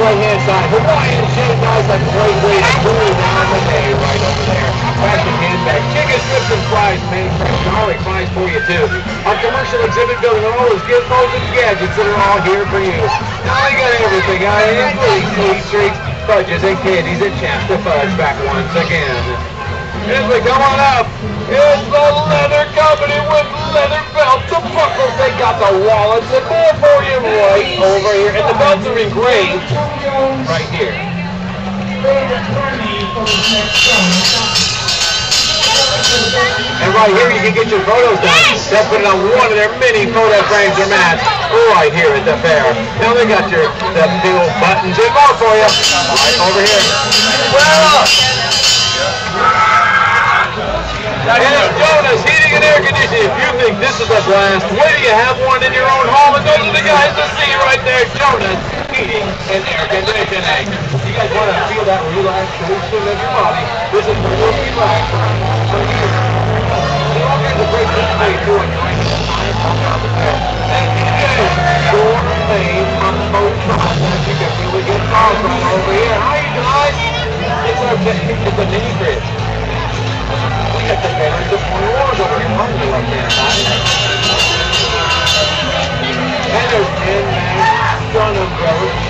right-hand side. Hawaiian shade guys like great way to cool down the day right over there. Fashion handbag, chicken strips and fries, made fresh garlic fries for you too. Our commercial exhibit building all those gizmos and gadgets that are all here for you. Now we got everything, out including sweet treats, fudges, and candies at Shasta Fudge back once again. As we come on up, it's the leather company with leather belts, the buckles, they got the wallets, and more for you right over here. And the belts are engraved right here. And right here you can get your photos done. They'll put it on one of their many photo frames or mats right here at the fair. Now they got your the big old buttons and more for you. Right over here. Well, and Jonas Heating and Air Conditioning. If you think this is a blast, wait till you have one in your own home. And those are the guys to see right there. Jonas Heating Air Conditioning. You guys want to feel that relaxation of your body? This is for your relax. Right here. There are all kinds of great things they do this your name Motron. You can get over here. How you guys? It's our. We got the veterans of 21 over here the. And there's 10 man sun umbrellas.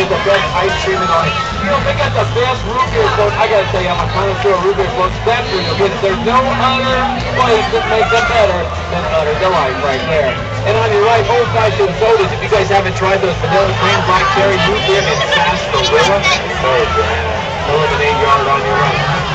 is the best ice cream in life. You know, they got the best root beer floats. I gotta tell you, I'm a connoisseur of root beer floats. That's where you'll get. There's no other place that makes better than Utter Delight right there. And on your right, old-fashioned sodas. If you guys haven't tried those vanilla cream, black cherry, root beer, and sarsaparilla, oh on your.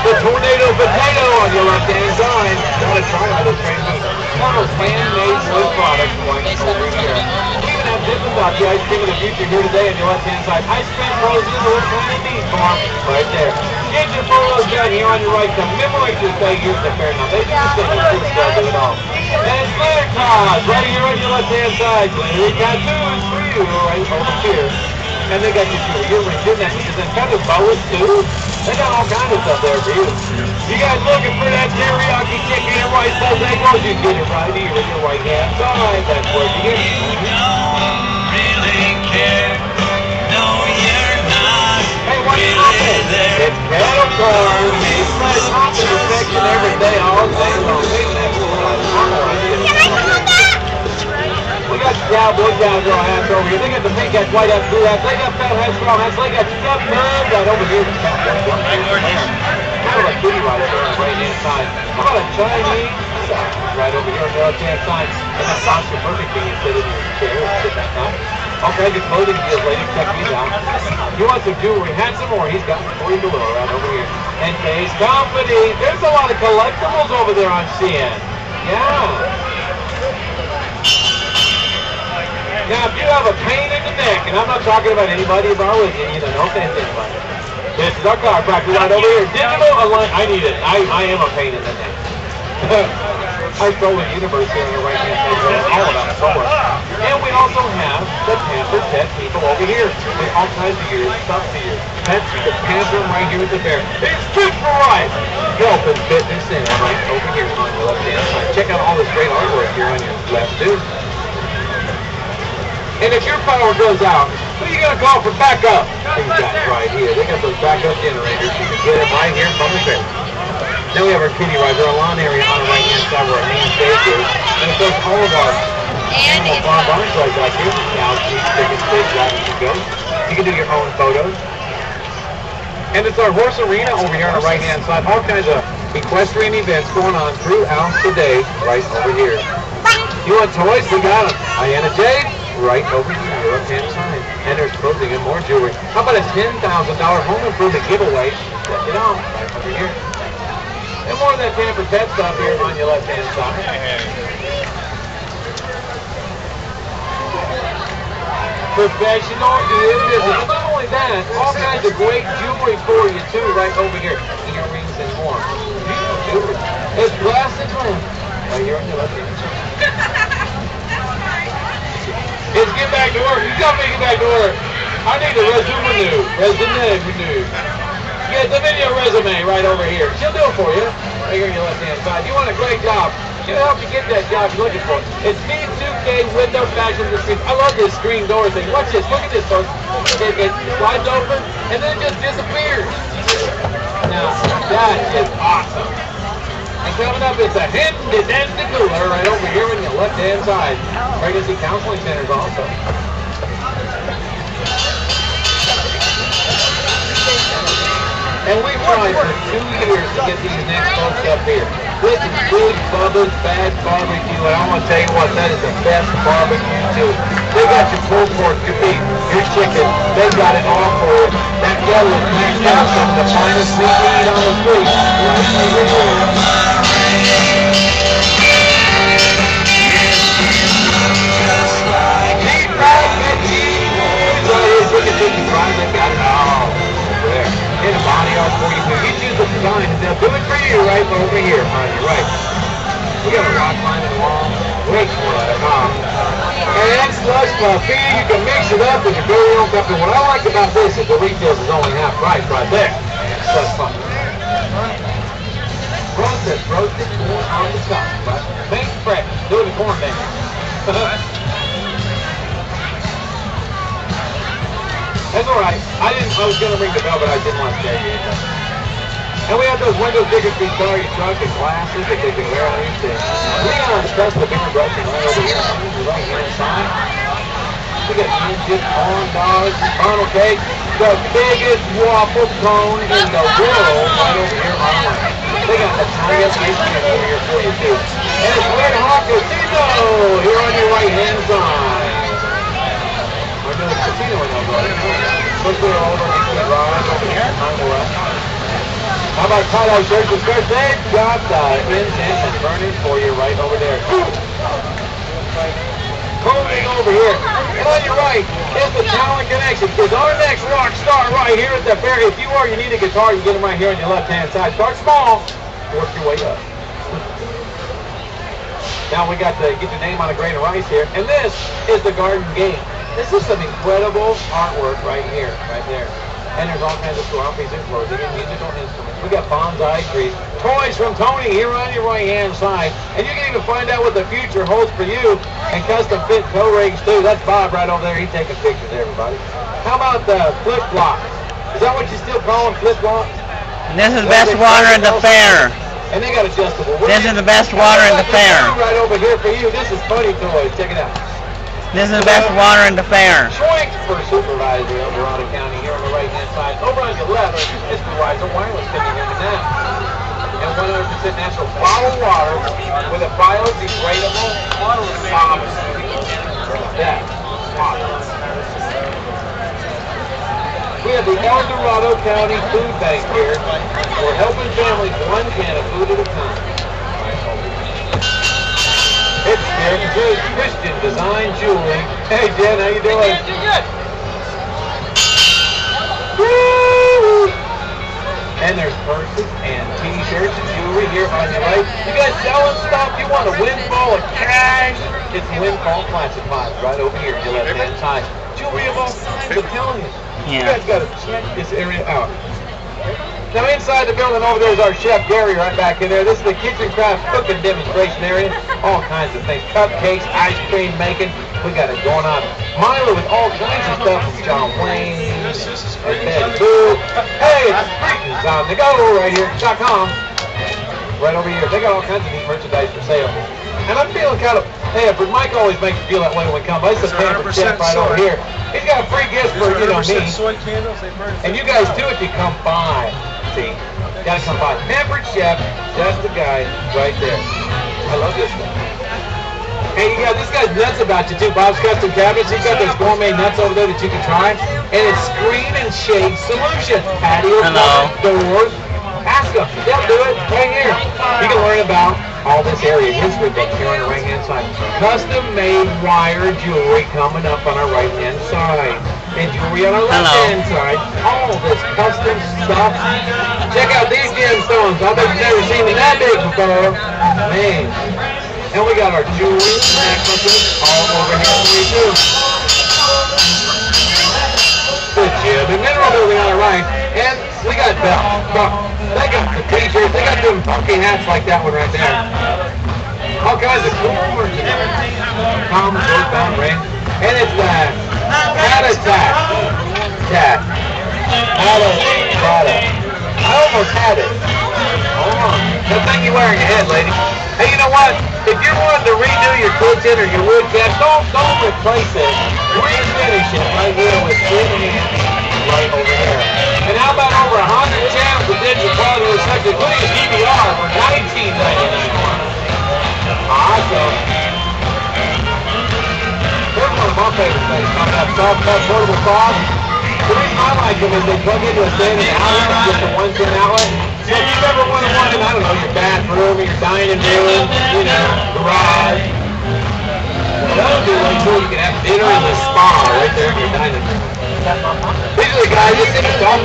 The tornado potato on your left-hand side. Gotta try all those brand those fan-made wood products right over here. We even have Dippin' Dots, the ice cream of the future here today on your left-hand side. Ice cream pros in the little bean farm right there. Get your photos down here on your right. Commemorate this day here at the fair. Now, they do the thing, you can still do all. And Slayer Cause right here on your left-hand side. Slayer Tattoos for you right over here. And they got your your earrings, your necklaces, and feather boas too. They got all kinds of stuff there for you. You guys looking for that teriyaki chicken and rice bowl egg rolls? You get it right here in your right hand side. That's where you get it. really care. No, you're not Hey, what's really happening? there. It's cattle cars. It's fresh hopping protection every day, all day long. They even have a little, armor on it. Can I come back? We got cowboy cowgirl hats over here. They got the pink hats, white hats, blue hats. They got fat hats, straw hats. They got stuff none right over here. Kind of like kitty right there on the right hand side. How about a Chinese right over here on the left hand side? And a posture perfect thing you sit in your chair and sit back up. Kinds of clothing deals, ladies. Check these out. You want some jewelry? Have some more. He's got it for you below right over here. And Dave's Company. There's a lot of collectibles over there I'm seeing. Yeah. Now, if you have a pain in the neck, and I'm not talking about anybody of our you, you know, no offense to anybody. This is our chiropractor right over here. Digital align. I need it. I, I am a pain in the neck. I throw in Universe here on the right hand side. All about sports. And we also have the Panther Pet people over here. With all kinds of your stuff your pets. You can them right here at the fair. It's fit for life. Health and Fitness Center right over here on your left hand side. Check out all this great artwork here on your left too. And if your power goes out, who you gonna call for backup? These got right here. They got those backup generators. You can get them right here from the fair. Then we have our kitty rides, our lawn area on the right hand side where our main stage is. And of course all of our And it's farm barns right back here. Cows, sheep, chickens, pigs, rabbits, and goats. You can do your own photos. And it's our horse arena over here on the right hand side. All kinds of equestrian events going on throughout the day right over here. You want toys? We got them. Diana Jade, right over here, your left hand side. And there's clothing and more jewelry. How about a $10,000 home improvement giveaway? Check it out, right over here. And more of that Tampa Pet stuff here on your left hand side. Professional is business. Not only that, all kinds of great jewelry for you too, right over here. Earrings and more. Beautiful jewelry. It's and glass. Right here on your left hand. Get back to work. You gotta make it back to work. I need a resume. Resume. Get the video resume right over here. She'll do it for you. Right here on your left hand side. You want a great job. She'll help you get that job you're looking for. It's B2K window fashion screen. I love this screen door thing. Watch this. Look at this, folks. It, it slides open and then it just disappears. Now, that is awesome. And coming up, it's a handy dandy cooler right over here on your left hand side. Pregnancy counseling centers also. And we've tried for two years to get these next folks up here. This is good Bubba's Bad Barbecue, and I want to tell you what, that is the best barbecue too. They got your pulled pork, your beef, your chicken. They got it all for you. That yellow is out some of the finest meat eat on the street. Right over here. Deep fried good cheese. Right here, chicken, chicken fries, got it all over there. In a body art for you. You choose the design, and they'll do it for you right over here on your right. We got a rock climbing wall. Great one. And that slush buffet, you can mix it up with your very own cup. And what I like about this is the retails is only half price right there. Slush buffet. Roasted, roasted corn on the top. Right? Make fresh. Do in corn bake. That's all right. I didn't. I was gonna ring the bell, but I didn't want to tell you. And we have those window for your car, your truck, and glasses that they can wear on anything. Leon's custom beer brushing right over here on right hand side. We got mint corn dogs, funnel cake, the biggest waffle cone in the world right over here on the tiniest ice cream over here for you too. And it's Red Hawk here on your right hand side. Or casino in over there. Over over on the left. How about tie-dye shirts and skirts? They've got the incense and burning for you right over there. Moving over here. And on your right is the Talent Connection. Because our next rock star right here at the fair, if you are, you need a guitar, you get them right here on your left-hand side. Start small, work your way up. Now we got to get your name on a grain of rice here. And this is the Garden Game. This is some incredible artwork right here, right there. And there's all kinds of outfits and clothing and musical instruments. We got bonsai trees, toys from Tony here on your right hand side. And you can even find out what the future holds for you and custom fit toe rings too. That's Bob right over there. He's taking pictures everybody. How about the flip flops? Is that what you still call them, flip flops? This is the best water in the fair. And they got adjustable. This is the best water in the fair. Right over here for you. This is Funny Toys. Check it out. This is the best water in the fair. Schwenk for supervisor of Verona County here on the right hand side. Over on your left is Verizon Wireless sitting here now. And 100% natural bottled water with a biodegradable bottle. Bottle. We have the El Dorado County Food Bank here. We're helping families one can of food at a time. American Good Christian Design Jewelry. Hey Jen, how you doing? Woo! And there's purses and t-shirts and jewelry here on your right. You guys selling stuff? You want a windfall of cash? It's Windfall Classifieds right over here, your left hand side. Jewelry of all kinds, I'm telling you. You guys gotta check this area out. Now inside the building over there is our chef Gary right back in there. This is the kitchen craft cooking demonstration area. All kinds of things. Cupcakes, ice cream making. We got it going on. Milo with all kinds of stuff from John Wayne and Betty Boop. Hey, it's on the go right here. Dot com. Right over here. They got all kinds of neat merchandise for sale. And I'm feeling kind of, hey, but Mike always makes me feel that way when we come by. It's a pampered 100% chef right over here. He's got a free gift for, you know, me. soy candles. They've And you guys too if you come by. Gotta come by. Pampered Chef, that's the guy right there. I love this guy. Hey, you got this guy's nuts about you too. Bob's Custom Cabinets. He's got those gourmet nuts over there that you can try. And it's screen and shade solution. Patio Hello. doors. Ask them. They'll do it right here. You can learn about all this area history book here on the right hand side. Custom made wire jewelry coming up on our right hand side. And jewelry on our left Hello. hand side. All this custom stuff. Check out these gemstones. I bet you've never seen them that big before. Man. And we got our jewelry necklaces all over here for you too. Good Jim. And mineral building on the right. And we got belts. They got the t-shirts. They got them funky hats like that one right there. All kinds of cool merchandise. Tom Northbound Ring. And it's that hat attack. Cat. Hat attack. I almost had it. Hold. That thing you wear on your head, lady. Hey, you know what? If you're wanting to redo your kitchen or your wood cap, don't don't replace it. Refinish it right here with good right over there. And how about over 100 channels of digital quality reception, including a DVR for 19.99. Awesome. Favorite things. Talking about soft cut portable. The reason I like them is they plug into a standard outlet, just a one pin outlet. So if you've ever wanted one in, I don't know, your bathroom, your dining room, you know, garage. That would be really cool. You can have dinner in the spa right there in your dining room. These are the guys that sing a song.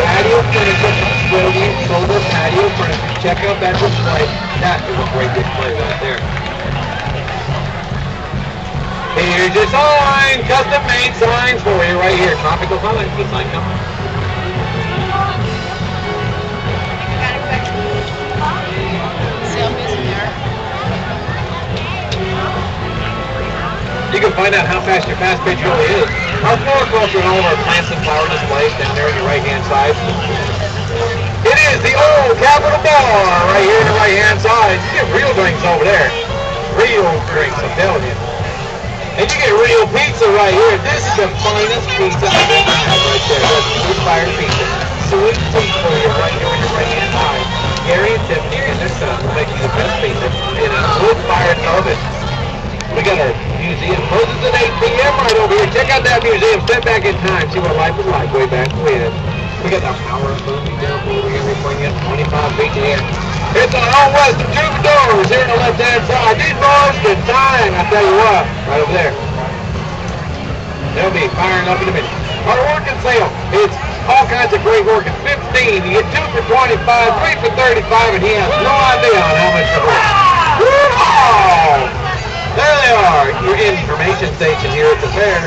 Patio furniture from Trillium Solar Patio Furniture. Check out that display. That is a great display right there. Here's your sign. Custom made signs for you right here. Tropical signs. The sign company. You can find out how fast your fast pitch really is. Our floor closer of our plants and flower displays down there on your right hand side. It is the old Capitol Bar right here on the right hand side. You get real drinks over there. Real drinks, I'm telling you. And you get real pizza right here. This is the finest pizza I've ever had right there. That's wood fired pizza. Sweet tea for you right here on your right hand side. Gary and Tiffany and their son will make you the best pizza in a wood fired oven. We got our museum closes at 8 p.m. right over here. Check out that museum. Step back in time. See what life was like way back when. We got the power of movie down over here. We bring in 25 feet in. It's our own Western Troubadours here on the left-hand side. These boys good time, I tell you what. Right over there. They'll be firing up in a minute. Our working sale. It's all kinds of great work. It's 15. You get two for 25, three for 35, and he has no idea on how much you're worth. There they are, your information station here at the fair.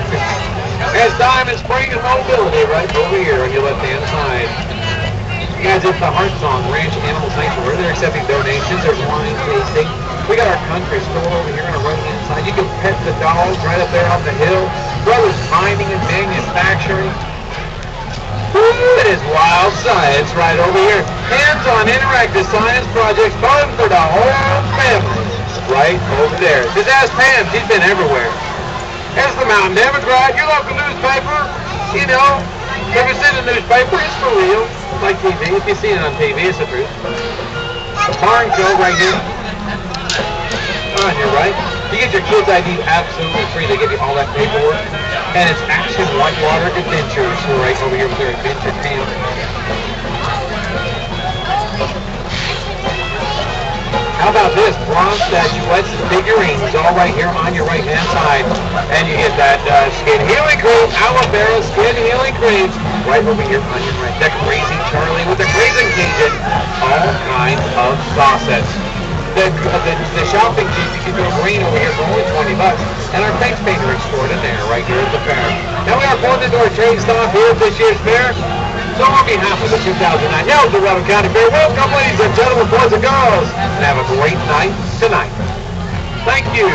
Has Diamond Spring and Mobility right over here on your left-hand side. Guys, it's the Heart Song Ranch Animal Sanctuary. They're accepting donations. There's wine tasting. We got our country store over here on the right-hand side. You can pet the dogs right up there on the hill. Brothers Mining and Manufacturing. It is wild science right over here. Hands-on interactive science projects fun for the whole family right over there. Just ask Pam. She's been everywhere. There's the Mountain Democrat, your local newspaper. You know, ever seen a newspaper? It's for real. It's like TV. If you see it on TV, it's the truth. The barn show right here. Oh, on here, right? You get your kids' ID absolutely free. They give you all that paperwork. And it's Action Whitewater Adventures right over here with their adventure camp. How about this? Bronze statuettes and figurines all right here on your right-hand side. And you get that uh, skin healing cream, aloe vera skin healing cream right over here on your right. That crazy Charlie with the crazy Cajun. All kinds of sauces. The, uh, the, the shopping cheap, you can go green over here for only 20 bucks. And our face painter extraordinaire right here at the fair. Now we are pulling into our trade stop here at this year's fair. So on behalf of the 2009 El Dorado County Fair, welcome ladies and gentlemen, boys and girls, and have a great night tonight. Thank you.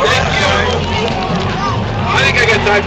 Thank you. I think I got time